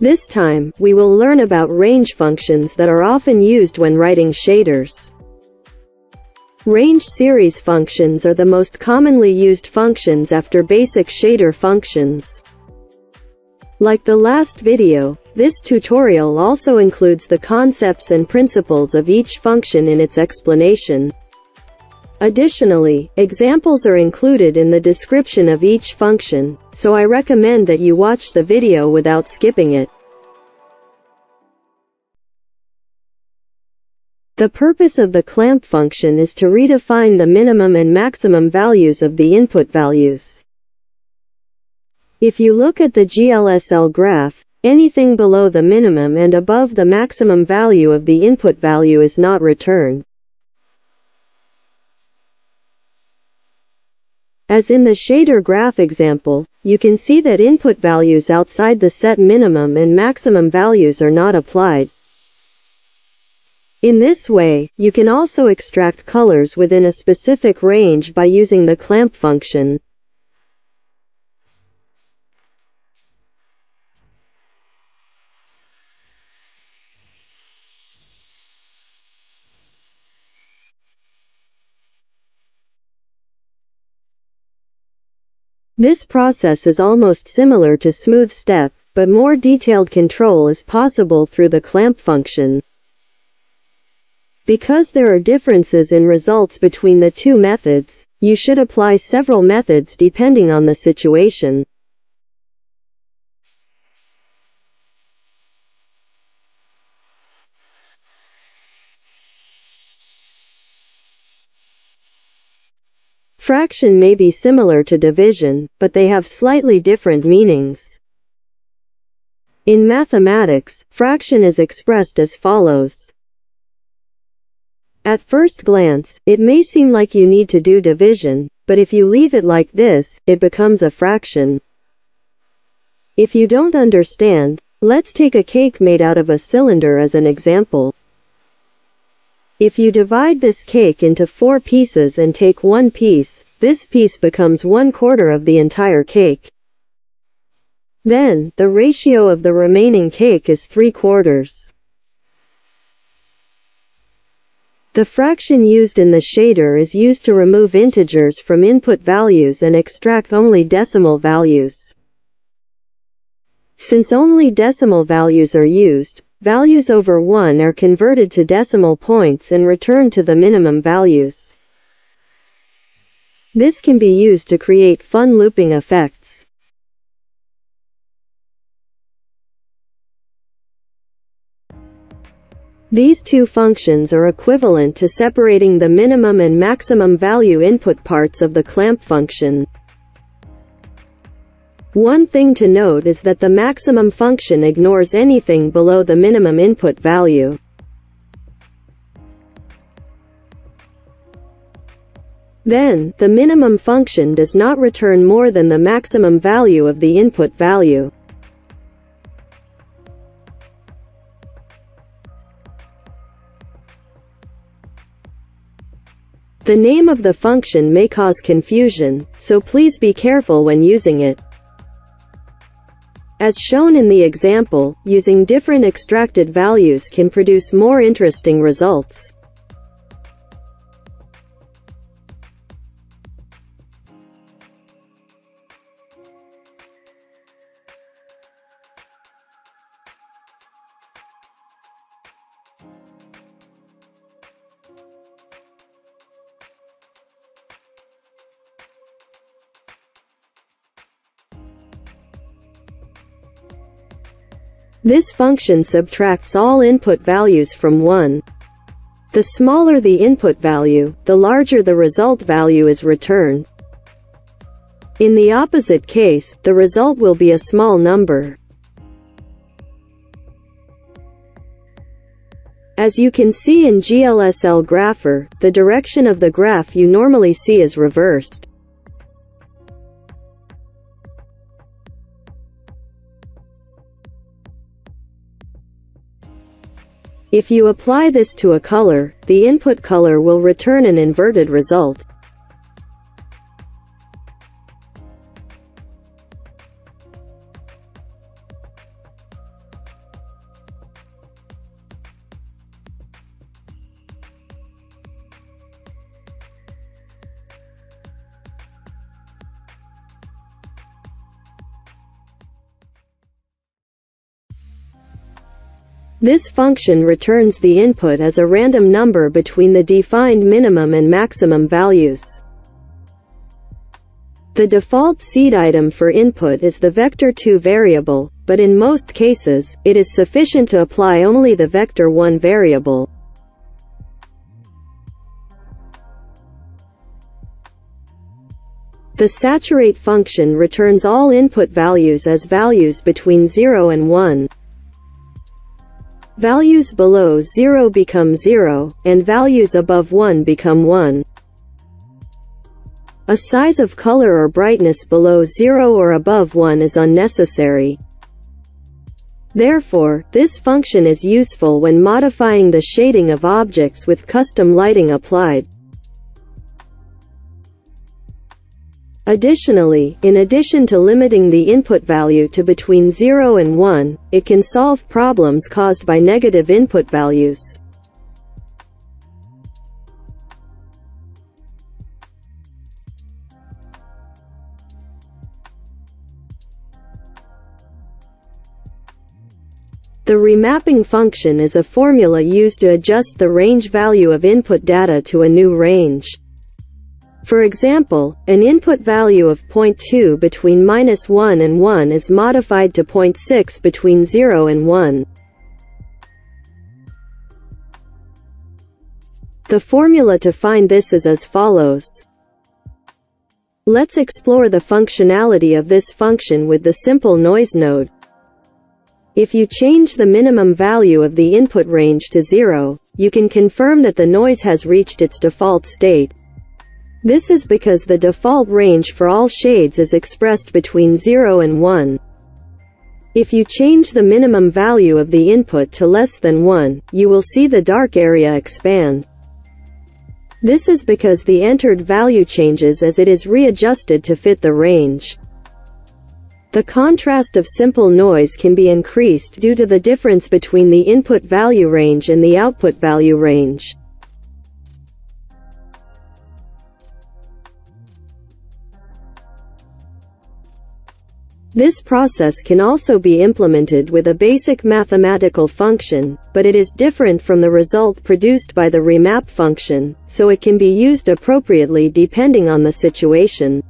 This time, we will learn about range functions that are often used when writing shaders. Range series functions are the most commonly used functions after basic shader functions. Like the last video, this tutorial also includes the concepts and principles of each function in its explanation. Additionally, examples are included in the description of each function, so I recommend that you watch the video without skipping it. The purpose of the clamp function is to redefine the minimum and maximum values of the input values. If you look at the GLSL graph, anything below the minimum and above the maximum value of the input value is not returned. As in the shader graph example, you can see that input values outside the set minimum and maximum values are not applied. In this way, you can also extract colors within a specific range by using the clamp function. This process is almost similar to smooth step, but more detailed control is possible through the clamp function. Because there are differences in results between the two methods, you should apply several methods depending on the situation. Fraction may be similar to division, but they have slightly different meanings. In mathematics, fraction is expressed as follows. At first glance, it may seem like you need to do division, but if you leave it like this, it becomes a fraction. If you don't understand, let's take a cake made out of a cylinder as an example. If you divide this cake into four pieces and take one piece, this piece becomes one quarter of the entire cake. Then, the ratio of the remaining cake is three quarters. The fraction used in the shader is used to remove integers from input values and extract only decimal values. Since only decimal values are used, Values over 1 are converted to decimal points and returned to the minimum values. This can be used to create fun looping effects. These two functions are equivalent to separating the minimum and maximum value input parts of the clamp function. One thing to note is that the maximum function ignores anything below the minimum input value. Then, the minimum function does not return more than the maximum value of the input value. The name of the function may cause confusion, so please be careful when using it. As shown in the example, using different extracted values can produce more interesting results. This function subtracts all input values from 1. The smaller the input value, the larger the result value is returned. In the opposite case, the result will be a small number. As you can see in GLSL Grapher, the direction of the graph you normally see is reversed. If you apply this to a color, the input color will return an inverted result. This function returns the input as a random number between the defined minimum and maximum values. The default seed item for input is the vector2 variable, but in most cases, it is sufficient to apply only the vector1 variable. The saturate function returns all input values as values between 0 and 1. Values below 0 become 0, and values above 1 become 1. A size of color or brightness below 0 or above 1 is unnecessary. Therefore, this function is useful when modifying the shading of objects with custom lighting applied. Additionally, in addition to limiting the input value to between 0 and 1, it can solve problems caused by negative input values. The remapping function is a formula used to adjust the range value of input data to a new range. For example, an input value of 0.2 between minus 1 and 1 is modified to 0.6 between 0 and 1. The formula to find this is as follows. Let's explore the functionality of this function with the simple noise node. If you change the minimum value of the input range to zero, you can confirm that the noise has reached its default state. This is because the default range for all shades is expressed between 0 and 1. If you change the minimum value of the input to less than 1, you will see the dark area expand. This is because the entered value changes as it is readjusted to fit the range. The contrast of simple noise can be increased due to the difference between the input value range and the output value range. This process can also be implemented with a basic mathematical function, but it is different from the result produced by the remap function, so it can be used appropriately depending on the situation.